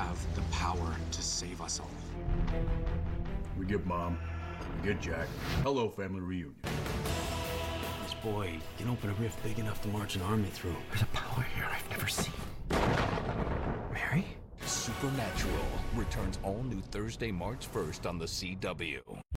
have the power to save us all. We get Mom. We get Jack. Hello, family reunion. This boy can open a rift big enough to march an army through. There's a power here I've never seen. Mary? Supernatural returns all new Thursday, March 1st on the CW.